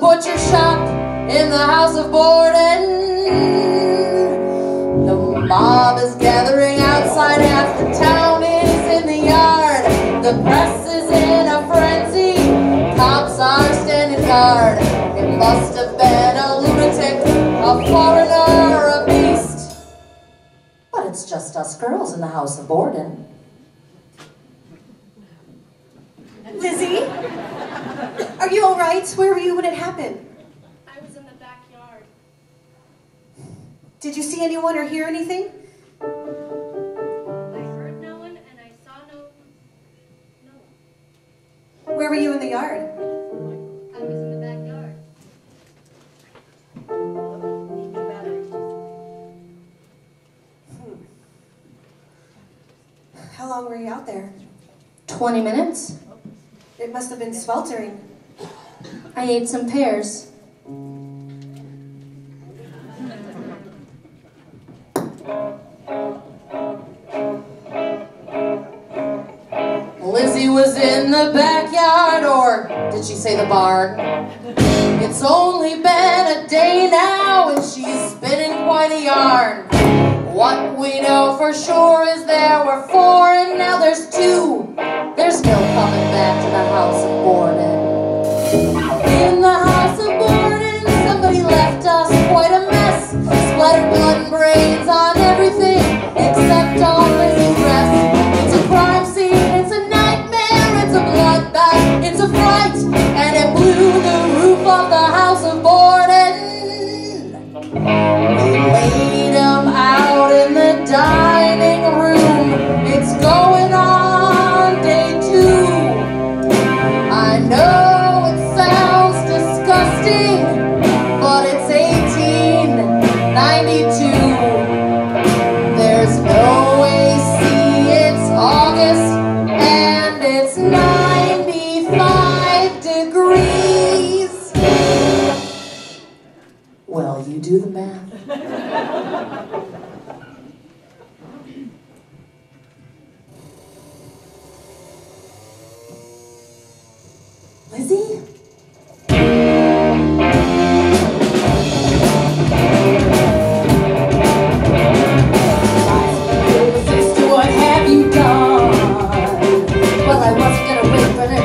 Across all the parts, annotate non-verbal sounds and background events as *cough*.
butcher shop in the house of Borden. The mob is gathering outside, half the town is in the yard. The press is in a frenzy, cops are standing guard. It must have been a lunatic, a foreigner, a beast. But it's just us girls in the house of Borden. Lizzie? Are you all right? Where were you when it happened? I was in the backyard. Did you see anyone or hear anything? I heard no one and I saw no no one. Where were you in the yard? I was in the backyard. Hmm. How long were you out there? 20 minutes. It must have been sweltering. I ate some pears. Lizzie was in the backyard, or did she say the barn? It's only been a day now, and she's spinning quite a yarn. What we know for sure is there were four, and now there's two. There's no coming back to the house of Borden. Quite a mess. Splattered blood and brains on wasn't gonna wait for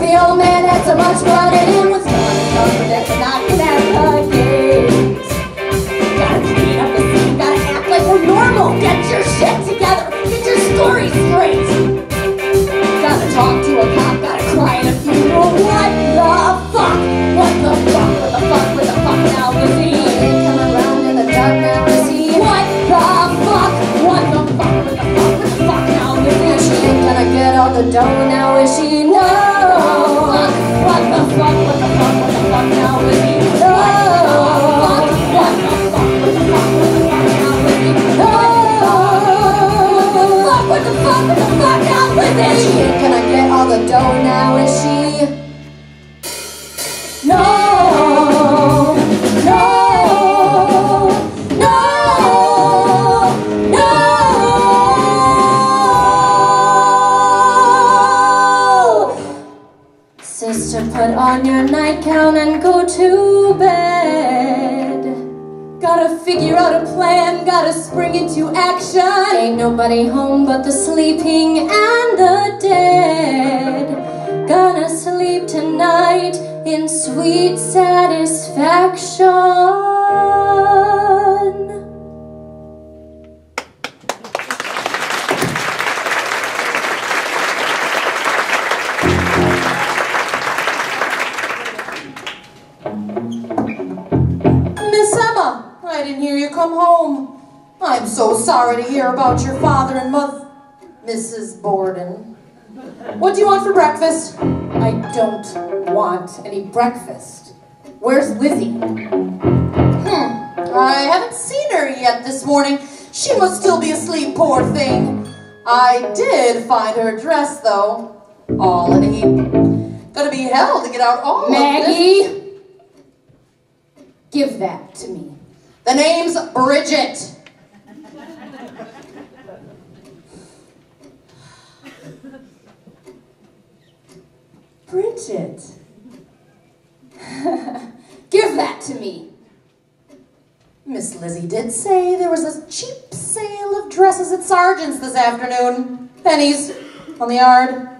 the old man had so much running in with Gotta figure out a plan, gotta spring into action. Ain't nobody home but the sleeping and the dead. Gonna sleep tonight in sweet satisfaction. Sorry to hear about your father and mother, Mrs. Borden. What do you want for breakfast? I don't want any breakfast. Where's Lizzie? Hmm, I haven't seen her yet this morning. She must still be asleep, poor thing. I did find her dress, though, all in a heap. Gonna be hell to get out all of this. Maggie! Give that to me. The name's Bridget. Bridget. *laughs* Give that to me. Miss Lizzie did say there was a cheap sale of dresses at Sargent's this afternoon. Pennies on the yard.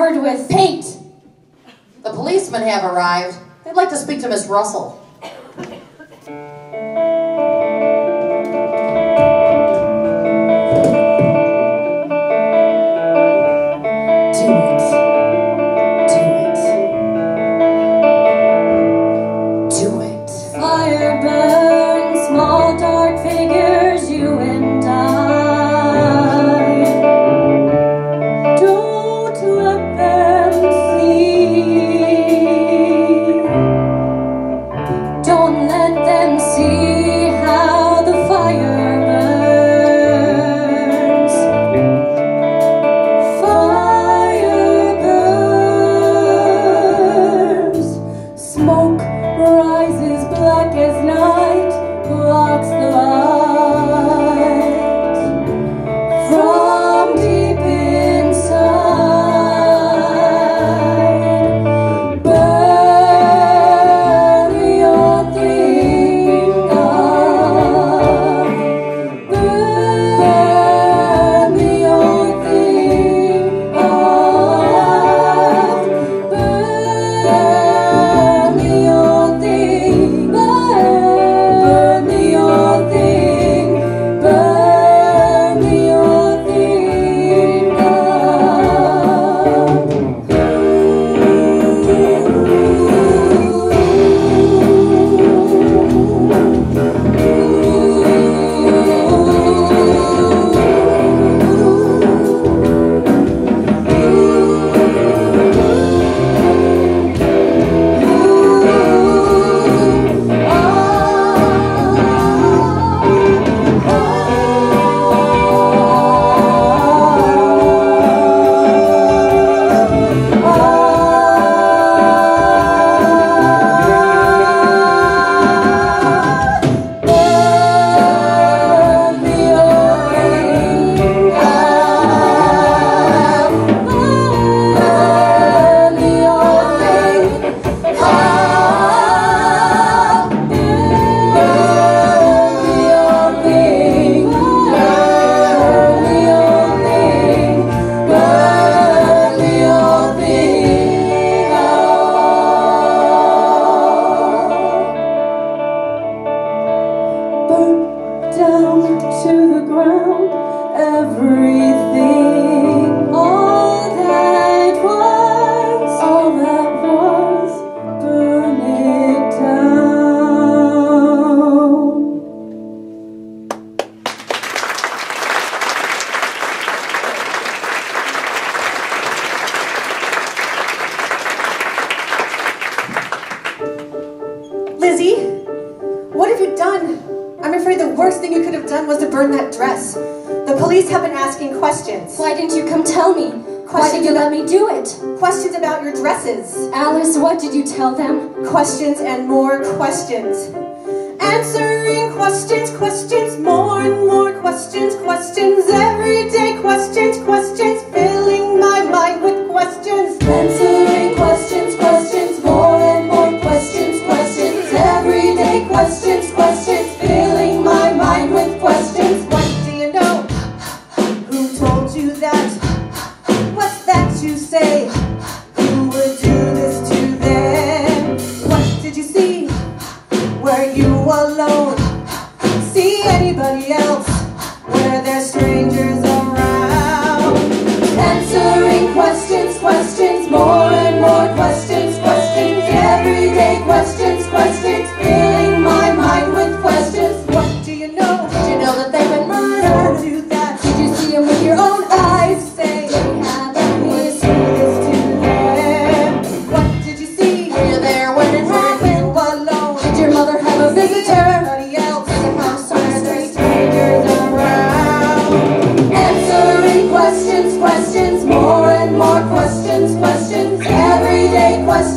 Covered with paint. The policemen have arrived. They'd like to speak to Miss Russell.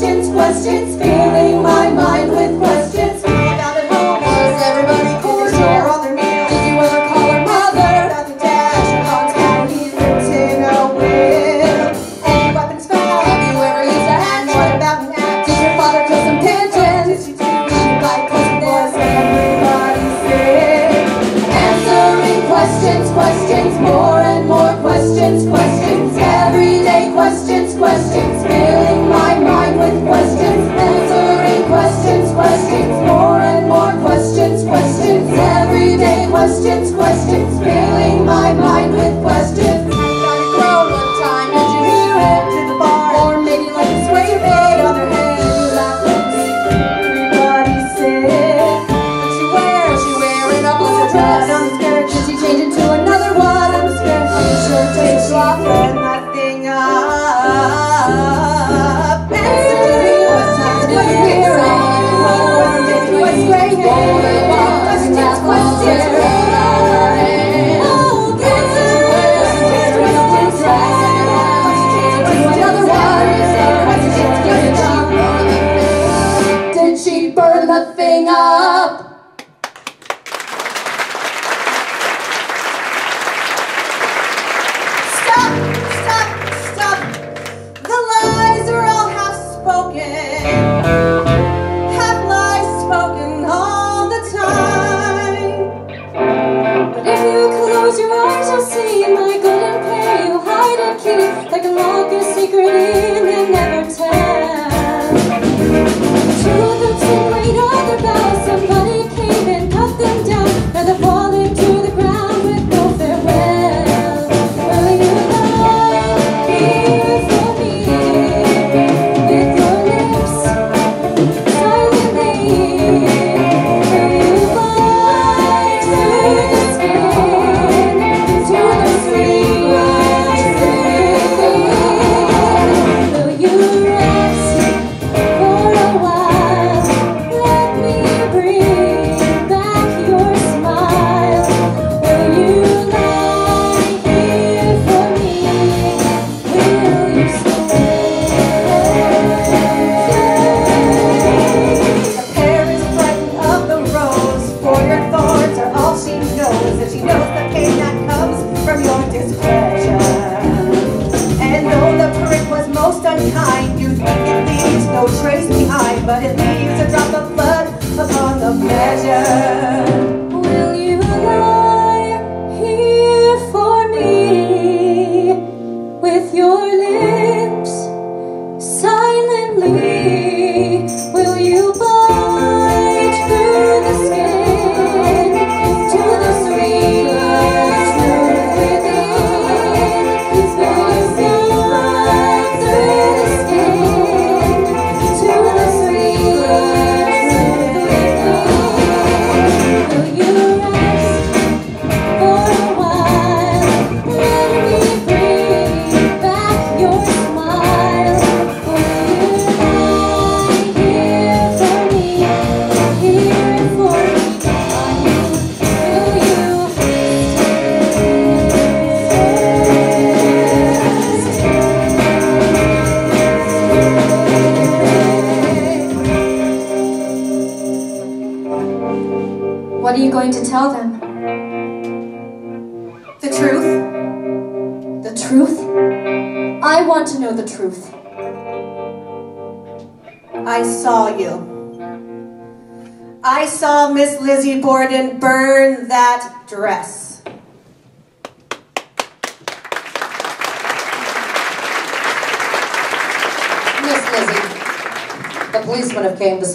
Questions, questions, filling my mind with questions. Questions,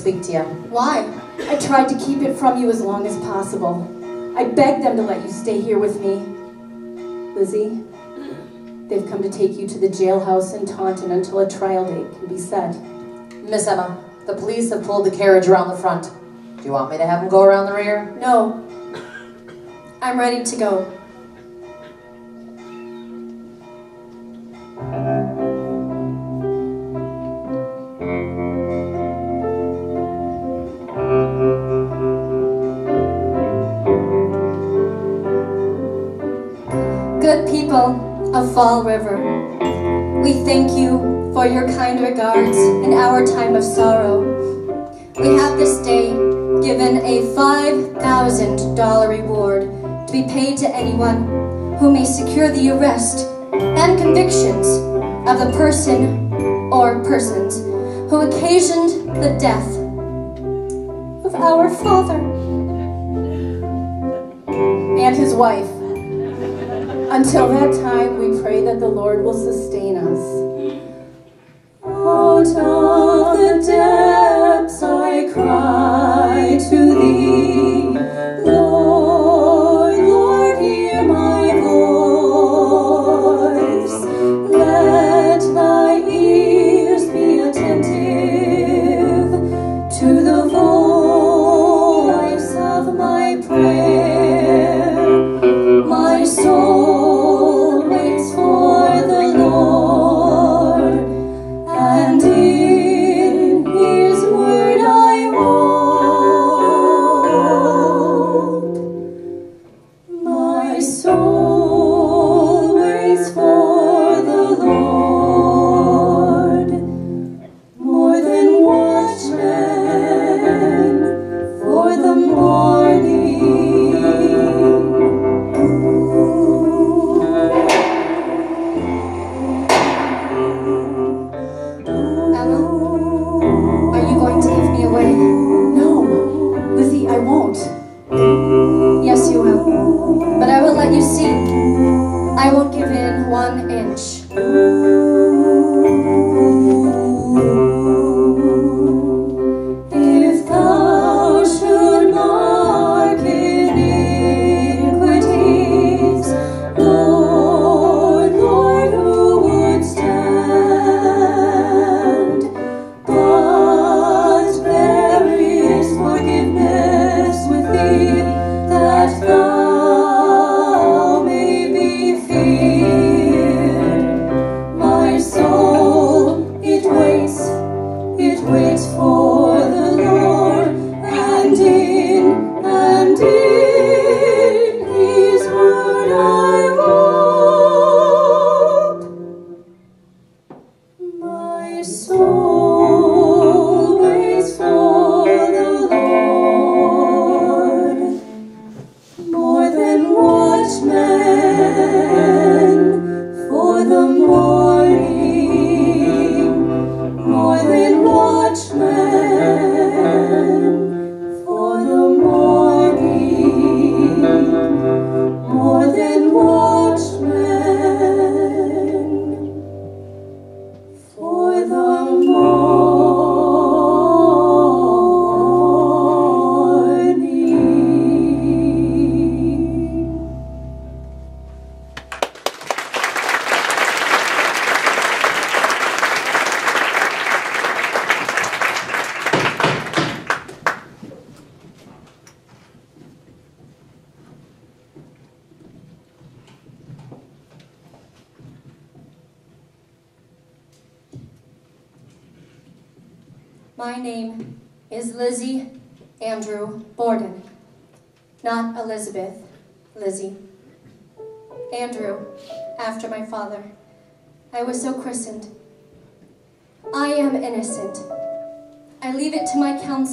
speak to you. Why? I tried to keep it from you as long as possible. I begged them to let you stay here with me. Lizzie, they've come to take you to the jailhouse in Taunton until a trial date can be set. Miss Emma, the police have pulled the carriage around the front. Do you want me to have them go around the rear? No. I'm ready to go. Fall River, we thank you for your kind regards in our time of sorrow. We have this day given a $5,000 reward to be paid to anyone who may secure the arrest and convictions of the person or persons who occasioned the death of our father and his wife. Until that time, we pray that the Lord will sustain us. Oh, Out one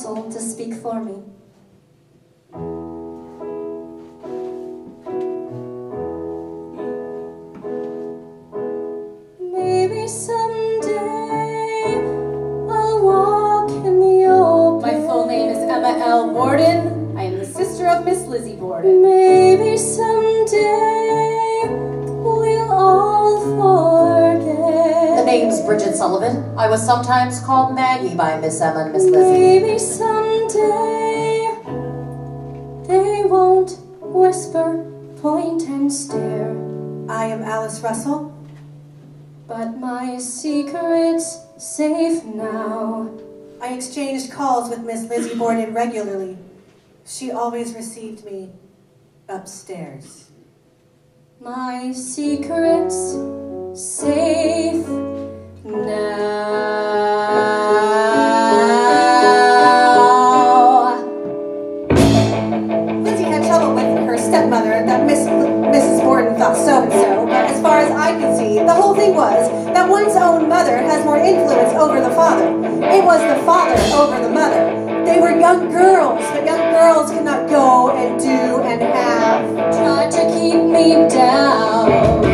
counsel to speak for me. Maybe someday I'll walk in the open. My full name is Emma L. Borden. I am the sister of Miss Lizzie Borden. Maybe Bridget Sullivan. I was sometimes called Maggie by Miss Emma and Miss Lizzie. Maybe someday they won't whisper, point, and stare. I am Alice Russell. But my secret's safe now. I exchanged calls with Miss Lizzie Borden regularly. She always received me upstairs. My secret's safe Lizzie had trouble with her stepmother that Miss Mrs. Borden thought so and so, but as far as I see, the whole thing was that one's own mother has more influence over the father. It was the father over the mother. They were young girls, but young girls could not go and do and have. Tried to keep me down.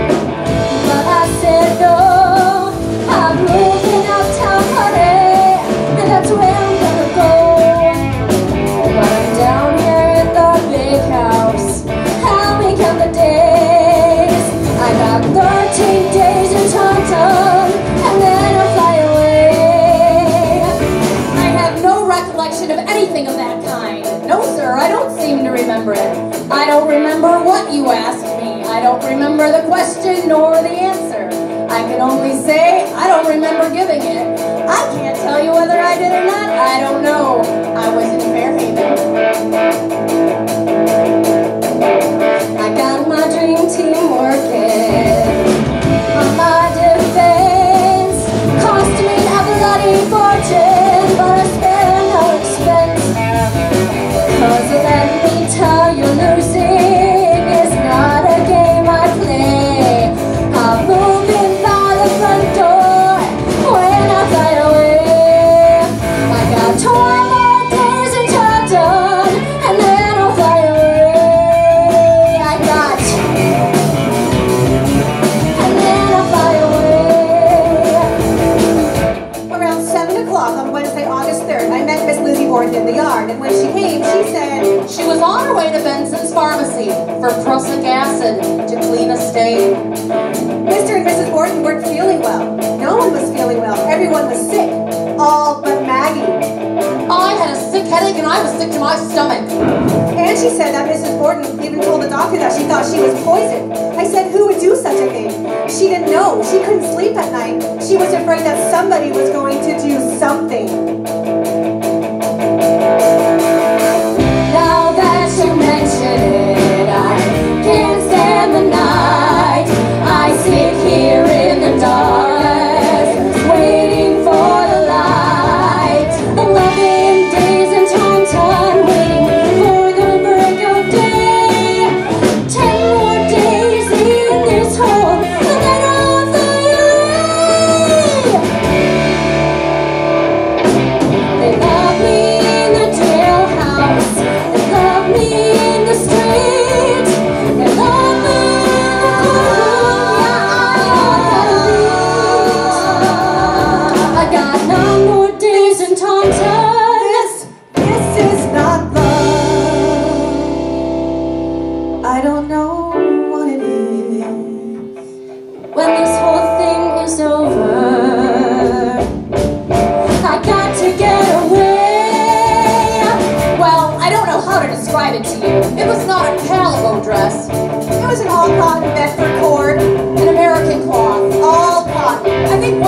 Don't remember the question nor the answer. I can only say I don't remember giving it. I can't tell you whether I did or not. I don't know. I was in Fairhaven. I got my dream team working she said that Mrs. Borden even told the doctor that she thought she was poisoned. I said, who would do such a thing? She didn't know. She couldn't sleep at night. She was afraid that somebody was going to do something.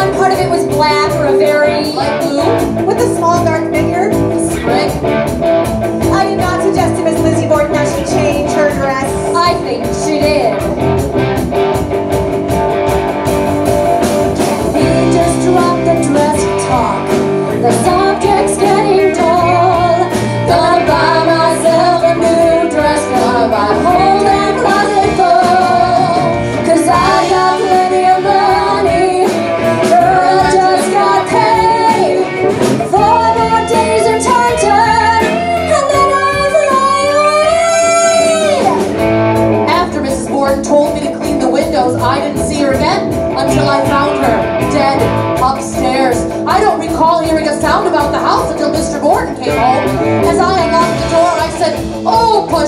One part of it was black or a very Light blue. With a small dark figure.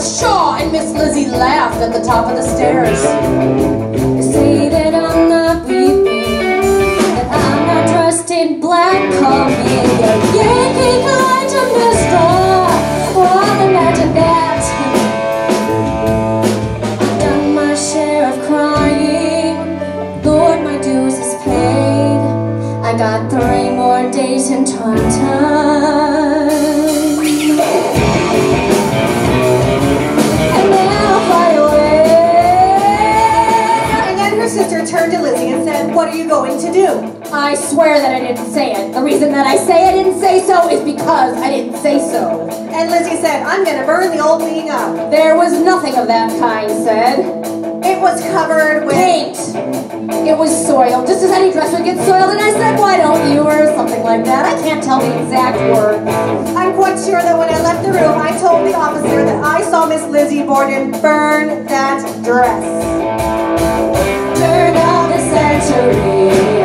Pshaw! And Miss Lizzie laughed at the top of the stairs. That I say I didn't say so is because I didn't say so. And Lizzie said, I'm going to burn the old thing up. There was nothing of that kind said. It was covered with. Paint. It was soiled, just as any dress would get soiled, and I said, why don't you, or something like that. I can't tell the exact words. I'm quite sure that when I left the room, I told the officer that I saw Miss Lizzie Borden burn that dress. Turn on the century.